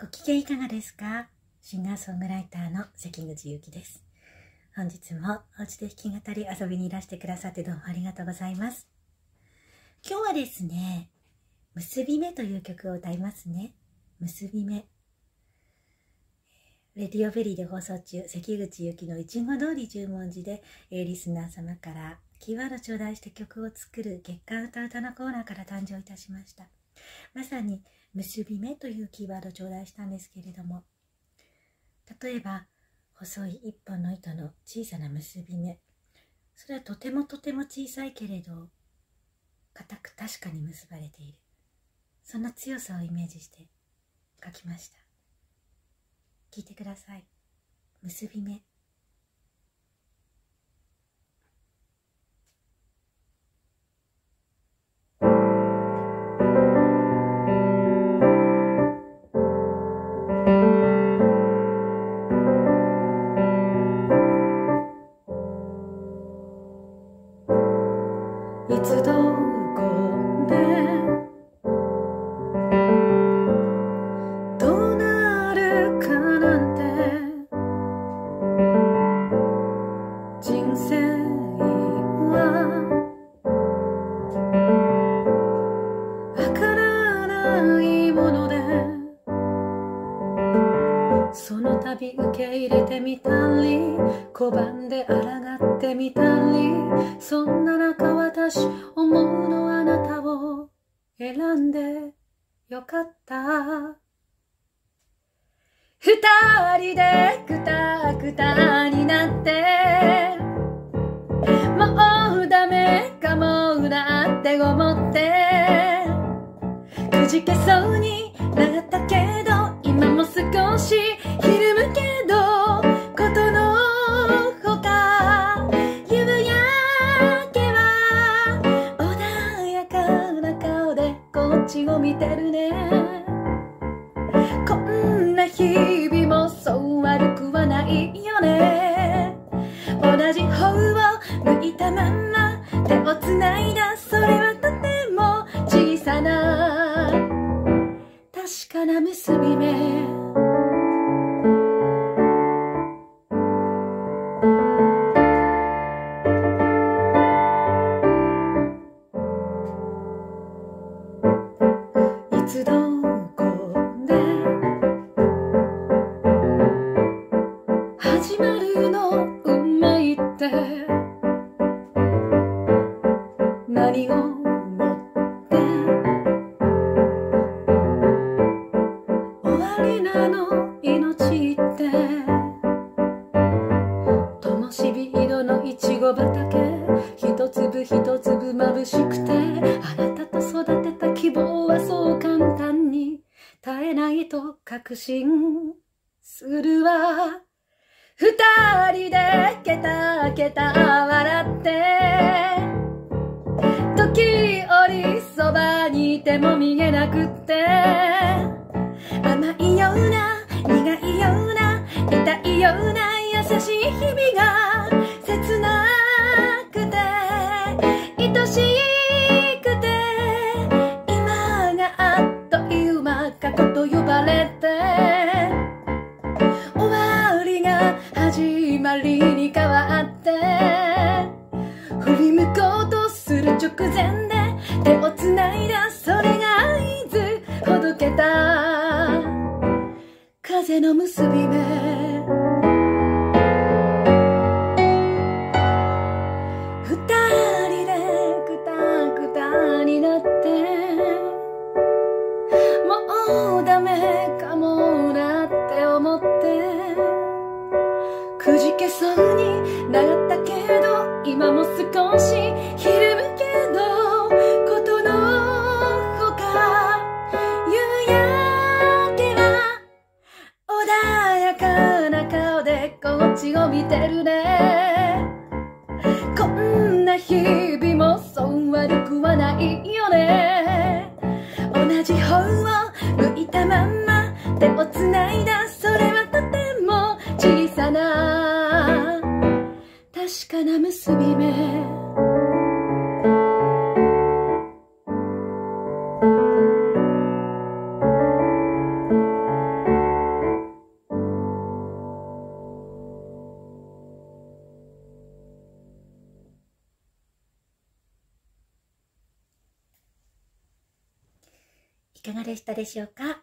ご機嫌いかがですか？シンガーソングライターの関口ゆきです。本日もお家で弾き語り遊びにいらしてくださってどうもありがとうございます。今日はですね、結び目という曲を歌いますね。結び目。レディオベリーで放送中、関口ゆきのいちご通り十文字で、えリスナー様からキーワード頂戴して曲を作る月間歌歌のコーナーから誕生いたしました。まさに結び目というキーワードを頂戴したんですけれども例えば細い一本の糸の小さな結び目。それはとてもとても小さいけれど固く確かに結ばれている。そんな強さをイメージして書きました。聞いてください。結び目。拒んで抗ってみたりそんな中私思うのあなたを選んでよかった二人でくたくたになってもうダメかもなって思ってくじけそうになったけど今も少してるね。こんな日々もそう悪くはないよね。同じ方を向いたまま手をつないだ。それはとても小さな。確かな結び目。始まるの運命って。何をもって。終わりなの命って。灯火色のいちご畑。一粒一粒眩しくて。あなたと育てた希望はそう簡単に絶えないと確信するわ。二人でケタケタ笑って。時折そばにいても見えなくって。甘いような苦いような痛いような優しい日々がり向こうとする直前で手をつないだそれが合図ほどけた。風の結び目。そうね。こんな日々もそう悪くはないよね。同じ方を向いたまま手をつないでいかがでしたでしょうか？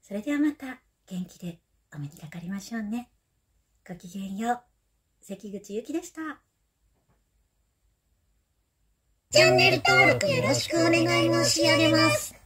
それではまた元気でお目にかかりましょうね。ごきげんよう。関口ゆきでした。チャンネル登録よろしくお願い申し上げます。